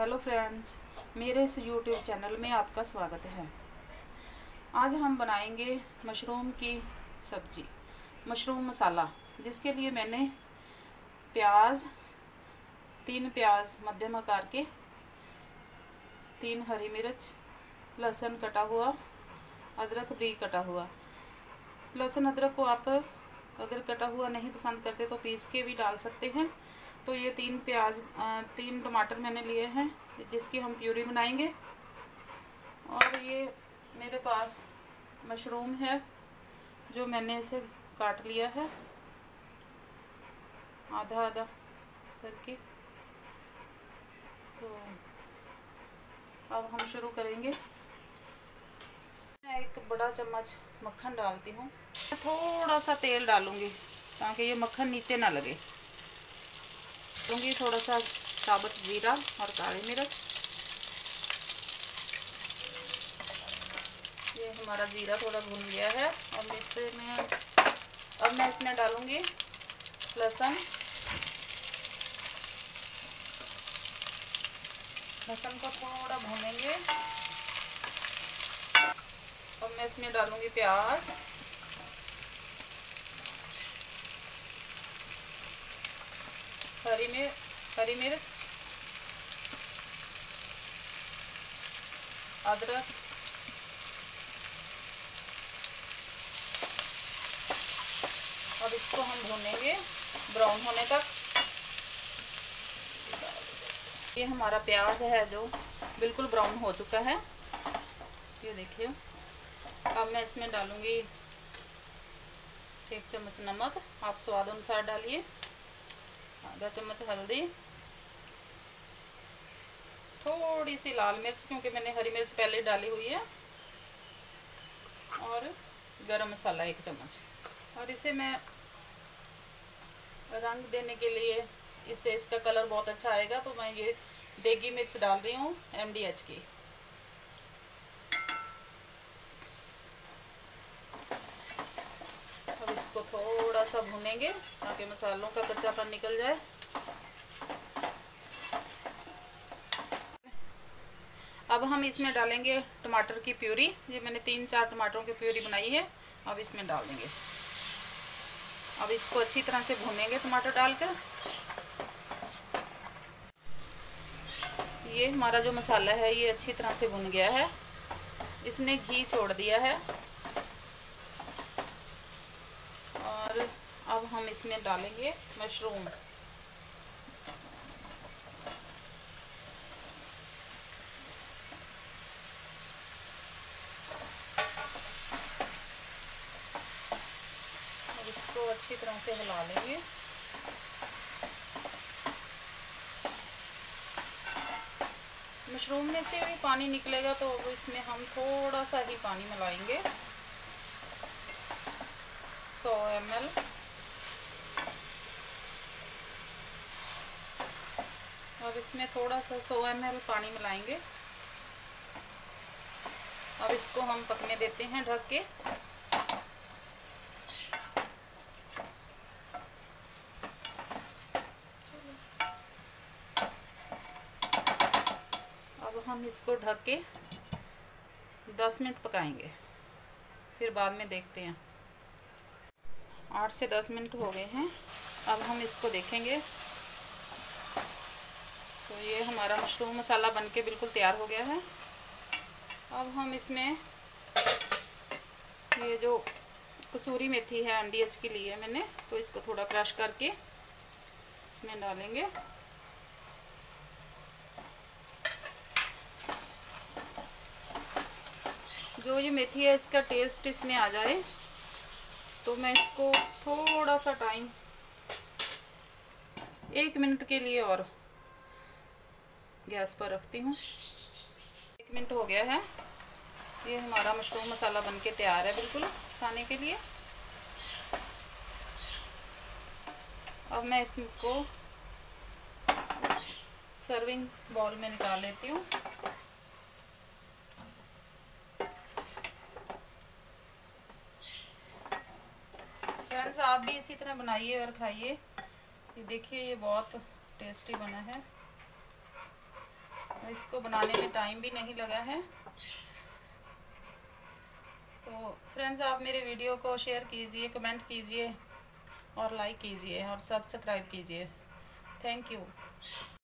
Hello friends, मेरे इस YouTube channel में आपका स्वागत है। आज हम बनाएँगे मशरूम की सब्ज़ी, मशरूम मसाला, जिसके लिए मैंने प्याज, तीन प्याज मध्यम आकार के, तीन हरी मिर्च, लहसुन कटा हुआ, अदरक भी कटा हुआ। लहसुन, अदरक को आप अगर कटा हुआ नहीं पसंद करते तो पीस के भी डाल सकते हैं। तो ये तीन प्याज तीन टमाटर मैंने लिए हैं, जिसकी हम प्यूरी बनाएँगे। और ये मेरे पास मशरूम है, जो मैंने इसे काट लिया है। आधा आधा करके। तो अब हम शुरू करेंगे। मैं एक बड़ा चम्मच मक्खन डालती हूँ। थोड़ा सा तेल डालूँगी, ताकि ये मक्खन नीचे ना लगे। दूँगी थोड़ा सा साबुत जीरा और काली मिर्च। ये हमारा जीरा थोड़ा भून गया है। अब इसमें अब मैं इसमें डालूँगी लहसुन। लहसुन को थोड़ा भूनेंगे। अब मैं इसमें डालूँगी प्याज। हरी मिर्च हरी मिर्च, अदरक, अब इसको हम भूनेंगे ब्राउन होने तक। ये हमारा प्याज है जो बिल्कुल ब्राउन हो चुका है। ये देखिए, अब मैं इसमें डालूँगी एक चम्मच नमक। आप स्वाद अनुसार डालिए। आधा चम्मच हल्दी। थोड़ी सी लाल मिर्च, क्योंकि मैंने हरी मिर्च पहले डाली हुई है। और गरम मसाला एक चम्मच। और इसे मैं रंग देने के लिए इससे इसका कलर बहुत अच्छा आएगा तो मैं ये देगी मिर्च डाल रही हूँ एम की इसको थोड़ा सा भूनेंगे ताकि मसालों का कच्चापन निकल जाए। अब हम इसमें डालेंगे टमाटर की प्यूरी। ये मैंने तीन चार टमाटरों की प्यूरी बनाई है। अब इसमें डाल देंगे। अब इसको अच्छी तरह से भूनेंगे टमाटर डालकर। ये हमारा जो मसाला है, ये अच्छी तरह से भुन गया है। इसने घी छोड़ दिया है। अब हम इसमें डालेंगे मशरूम। इसको अच्छी तरह से हिला लेंगे। मशरूम में से भी पानी निकलेगा तो अब इसमें हम थोड़ा सा ही पानी मिलाएँगे। 100 एम एल अब इसमें थोड़ा सा सौ एम पानी मिलाएँगे। अब इसको हम पकने देते हैं ढक के। अब हम इसको ढक के 10 मिनट पकाएँगे। फिर बाद में देखते हैं। आठ से दस मिनट हो गए हैं। अब हम इसको देखेंगे। तो ये हमारा मशरूम मसाला बन के बिल्कुल तैयार हो गया है। अब हम इसमें ये जो कसूरी मेथी है एम के लिए मैंने तो इसको थोड़ा क्रश करके इसमें डालेंगे। जो ये मेथी है, इसका टेस्ट इसमें आ जाए तो मैं इसको थोड़ा सा टाइम एक मिनट के लिए और गैस पर रखती हूँ। एक मिनट हो गया है। ये हमारा मशरूम मसाला बन के तैयार है बिल्कुल खाने के लिए। अब मैं इसको सर्विंग बॉल में निकाल लेती हूँ। फ्रेंड्स आप भी इसी तरह बनाइए और खाइए। ये देखिए, ये बहुत टेस्टी बना है। इसको बनाने में टाइम भी नहीं लगा है। तो फ्रेंड्स आप मेरे वीडियो को शेयर कीजिए कमेंट कीजिए और लाइक कीजिए और सब्सक्राइब कीजिए। Thank you